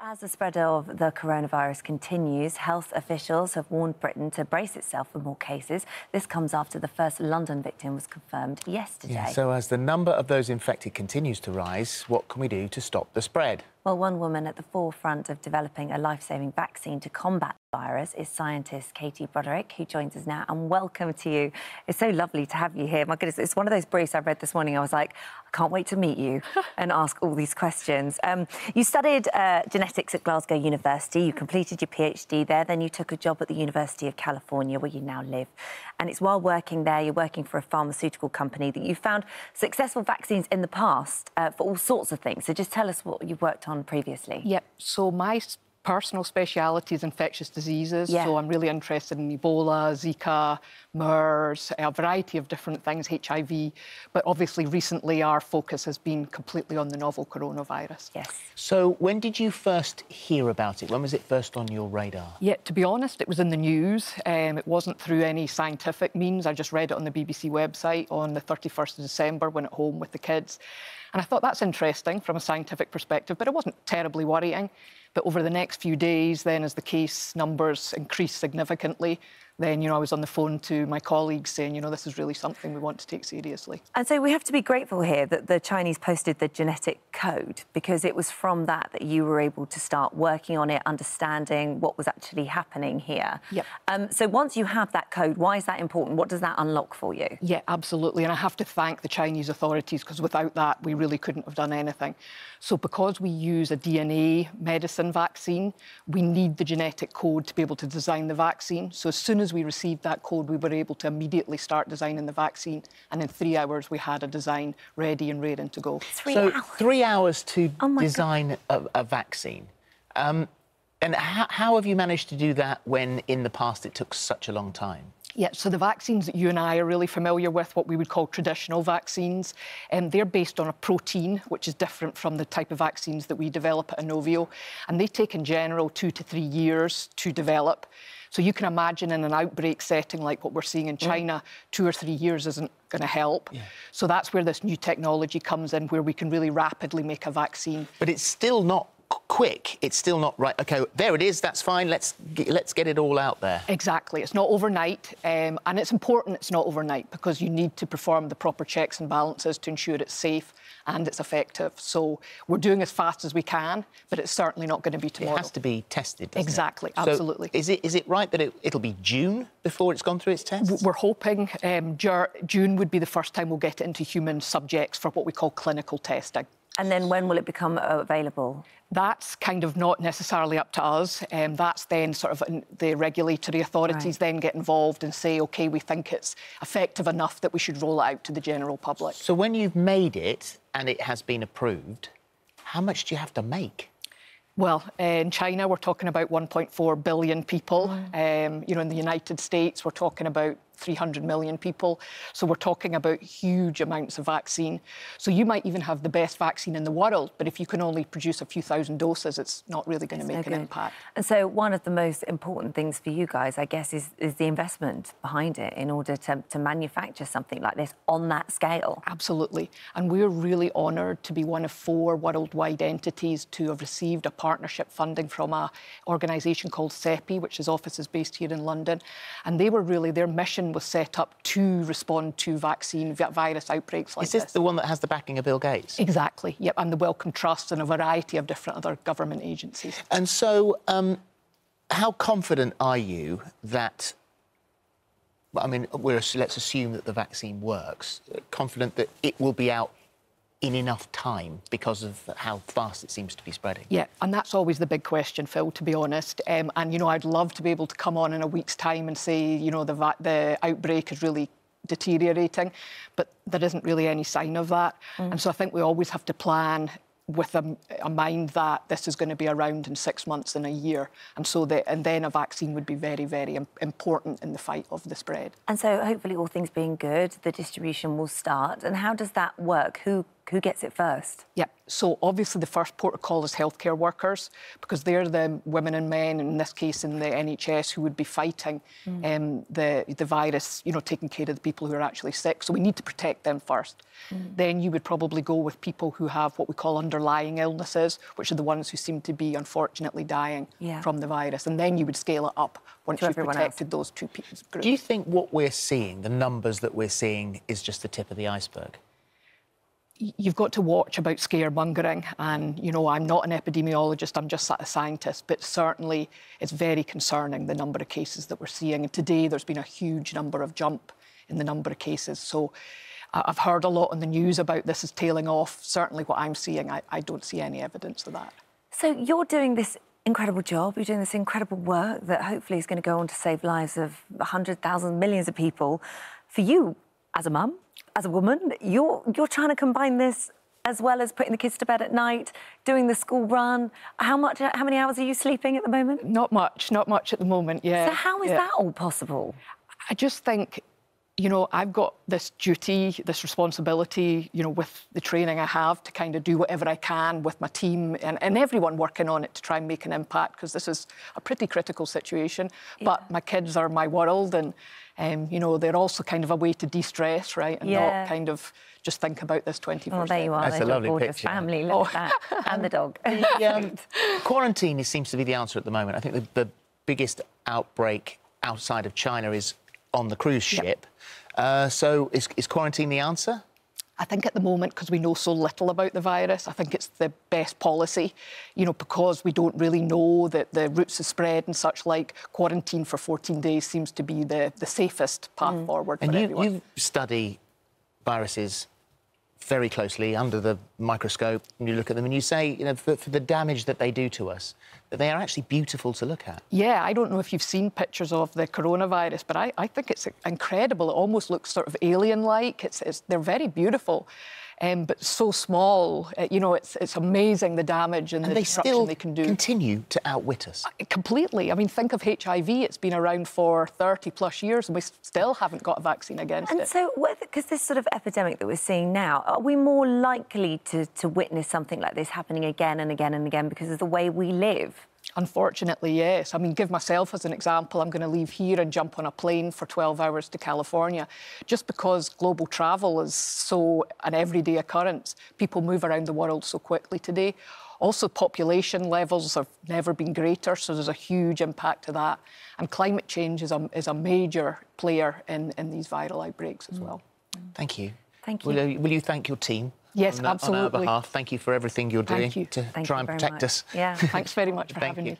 As the spread of the coronavirus continues, health officials have warned Britain to brace itself for more cases. This comes after the first London victim was confirmed yesterday. Yeah, so as the number of those infected continues to rise, what can we do to stop the spread? Well, one woman at the forefront of developing a life-saving vaccine to combat virus is scientist Katie Broderick, who joins us now. And welcome to you. It's so lovely to have you here. My goodness, it's one of those briefs I read this morning. I was like, I can't wait to meet you and ask all these questions. Um, you studied uh, genetics at Glasgow University. You completed your PhD there. Then you took a job at the University of California, where you now live. And it's while working there, you're working for a pharmaceutical company that you found successful vaccines in the past uh, for all sorts of things. So just tell us what you've worked on previously. Yep. So my personal speciality is infectious diseases. Yeah. So I'm really interested in Ebola, Zika, MERS, a variety of different things, HIV. But obviously, recently, our focus has been completely on the novel coronavirus. Yes. So when did you first hear about it? When was it first on your radar? Yeah, to be honest, it was in the news. Um, it wasn't through any scientific means. I just read it on the BBC website on the 31st of December when at home with the kids. And I thought that's interesting from a scientific perspective, but it wasn't terribly worrying. But over the next few days, then, as the case numbers increased significantly, then you know I was on the phone to my colleagues saying, you know, this is really something we want to take seriously. And so we have to be grateful here that the Chinese posted the genetic code because it was from that that you were able to start working on it, understanding what was actually happening here. Yep. Um, so once you have that code, why is that important? What does that unlock for you? Yeah, absolutely. And I have to thank the Chinese authorities because without that, we really couldn't have done anything. So because we use a DNA medicine vaccine, we need the genetic code to be able to design the vaccine. So as soon as we received that code, we were able to immediately start designing the vaccine. And in three hours, we had a design ready and ready to go. Three so hours. three hours to oh design a, a, vaccine. Um, and how, how have you managed to do that when in the past it took such a long time? Yeah, so the vaccines that you and I are really familiar with, what we would call traditional vaccines, um, they're based on a protein, which is different from the type of vaccines that we develop at Inovio. And they take, in general, two to three years to develop. So you can imagine in an outbreak setting like what we're seeing in. China, mm. two or three years isn't going to help. Yeah. So that's where this new technology comes in, where we can really rapidly make a vaccine. But it's still not quick, it's still not right. OK, there it is, that's fine, let's get, let's get it all out there. Exactly, it's not overnight, um, and it's important it's not overnight because you need to perform the proper checks and balances to ensure it's safe and it's effective. So we're doing as fast as we can, but it's certainly not going to be tomorrow. It has to be tested, Exactly, it? absolutely. So is, it, is it right that it, will be June before it's gone through its tests? We're hoping um, June would be the first time we'll get it into human subjects for what we call clinical testing. And then when will it become available? That's kind of not necessarily up to us. Um, that's then sort of the regulatory authorities right. then get involved and say, OK, we think it's effective enough that we should roll it out to the general public. So when you've made it and it has been approved, how much do you have to make? Well, in China, we're talking about 1.4 billion people. Mm. Um, you know, in the United States, we're talking about 300 million people. So we're talking about huge amounts of vaccine. So you might even have the best vaccine in the world, but if you can only produce a few thousand doses, it's not really going to make no an impact. And so one of the most important things for you guys, I guess, is, is the investment behind it in order to, to manufacture something like this on that scale. Absolutely. And we're really honoured to be one of four worldwide entities to have received a partnership funding from an organisation called CEPI, which is offices based here in London. And they were really, their mission was set up to respond to vaccine virus outbreaks like this. Is this, the one that has the backing of Bill Gates? Exactly, yep, and the Wellcome Trust and a variety of different other government agencies. And so, um, how confident are you that I mean, let's assume that the vaccine works. Confident that it will be out in enough time because of how fast it seems to be spreading? Yeah, and that's always the big question, Phil, to be honest. Um, and, you know, I'd love to be able to come on in a week's time and say, you know, the, the outbreak is really deteriorating, but there isn't really any sign of that. Mm. And so I think we always have to plan with a, a, mind that this is going to be around in six months and a year, and so that and then a vaccine would be very, very important in the fight of the spread. And so, hopefully, all things being good, the distribution will start. And how does that work? Who Who gets it first? Yeah, so obviously the first protocol is healthcare workers because they're the women and men, in this case in the NHS, who would be fighting mm. um, the, the virus, you know, taking care of the people who are actually sick. So we need to protect them first. Mm. Then you would probably go with people who have what we call underlying illnesses, which are the ones who seem to be unfortunately dying yeah. from the virus. And then you would scale it up once you've protected else. those two groups. Do you think what we're seeing, the numbers that we're seeing, is just the tip of the iceberg? You've got to watch about scaremongering. And, you know, I'm not an epidemiologist, I'm just a scientist, but certainly it's very concerning the number of cases that we're seeing. And today there's been a huge number of jump in the number of cases. So I've heard a lot on the news about this is tailing off. Certainly what I'm seeing, I, I don't see any evidence of that. So you're doing this incredible job. You're doing this incredible work that hopefully is going to go on to save lives of 100,000, millions of people. For you, as a mum, as a woman, you're you're trying to combine this as well as putting the kids to bed at night, doing the school run. How much? How many hours are you sleeping at the moment? Not much. Not much at the moment. Yeah. So how is yeah. that all possible? I just think. You know, I've got this duty, this responsibility, you know, with the training I have to kind of do whatever I can with my team and, and everyone working on it to try and make an impact because this is a pretty critical situation. Yeah. But my kids are my world and um, you know, they're also kind of a way to de-stress, right, and yeah. not kind of just think about this 24 Oh, there you are. That's There's a lovely gorgeous picture. family. Look oh. at that. and the dog. the, um, quarantine seems to be the answer at the moment. I think the, the biggest outbreak outside of China is on the cruise ship. Yep. Uh, so is, is quarantine the answer? I think at the moment, because we know so little about the virus, I think it's the best policy, you know, because we don't really know that the routes of spread and such like, quarantine for 14 days seems to be the, the safest path mm. forward and for you, everyone. you study viruses very closely under the microscope and you look at them and you say, you know, for, for, the damage that they do to us, that they are actually beautiful to look at. Yeah, I don't know if you've seen pictures of the coronavirus, but I, I think it's incredible. It almost looks sort of alien-like. It's, it's, they're very beautiful um, but so small. Uh, you know, it's it's amazing the damage and, and the they destruction they can do. Continue to outwit us. Uh, completely. I mean, think of HIV. It's been around for 30 plus years, and we still haven't got a vaccine against and it. And so, because this sort of epidemic that we're seeing now, are we more likely to to witness something like this happening again and again and again because of the way we live? Unfortunately, yes. I mean, give myself as an example, I'm going to leave here and jump on a plane for 12 hours to California. Just because global travel is so an everyday occurrence, people move around the world so quickly today. Also, population levels have never been greater, so there's a huge impact to that. And climate change is a, is a major player in, in these viral outbreaks as mm. well. Thank you. Thank you. Will, will you thank your team? Yes, on, absolutely. On our behalf, thank you for everything you're doing you. to thank try and protect much. us. Yeah. Thanks very much for thank having you. me.